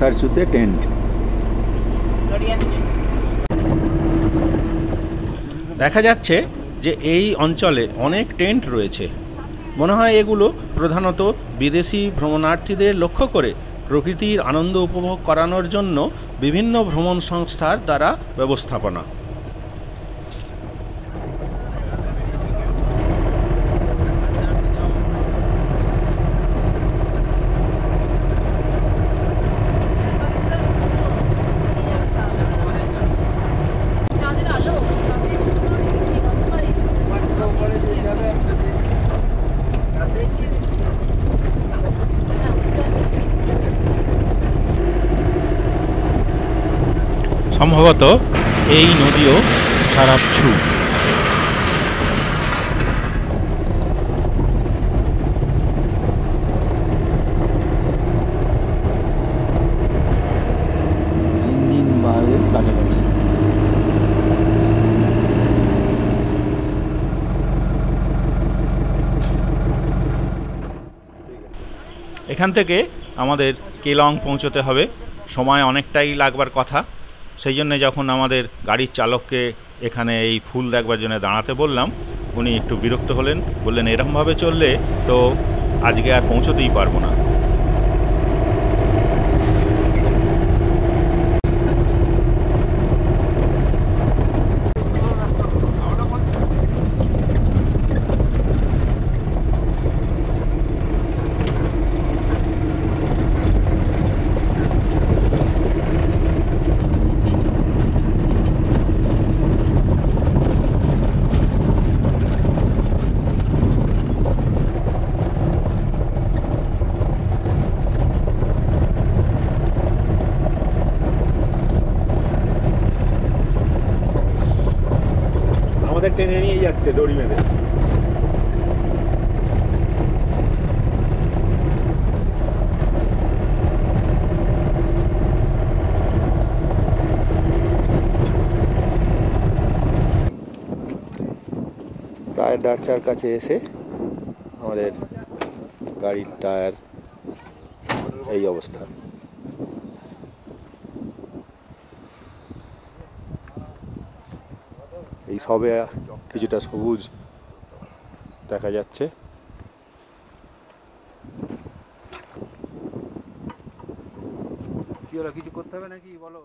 সারসুতে tent দেখা যাচ্ছে যে এই অঞ্চলে অনেক টেন্ট রয়েছে। মনে হয় এগুলো প্রধানত বিদেশি ভ্রমণার্থীদের লক্ষ্য করে প্রকৃতির আনন্দ উপভোগ করানোর জন্য বিভিন্ন ভ্রমণ সংস্থার দ্বারা ব্যবস্থাপনা। সম্ভবত এই নদীও বারের কাছাকাছি। এখান থেকে আমাদের কেলং পৌঁছতে হবে। সময় অনেকটাই লাগবার কথা। সেই জন্যে যখন আমাদের গাড়ির চালককে এখানে এই ফুল দেখবার জন্য দাঁড়াতে বললাম, উনি একটু বিরক্ত হলেন, বললেন, এরমভাবে চললে তো আজকে আর পৌঁছতেই পারব না। আমাদের টেনে নিয়ে যাচ্ছে দড়ি বেঁধে প্রায় ডারচার কাছে এসে আমাদের গাড়ির টায়ার এই অবস্থা। এই সবে কিছুটা সবুজ দেখা যাচ্ছে। কি হলো কিছু করতে হবে নাকি? বলো।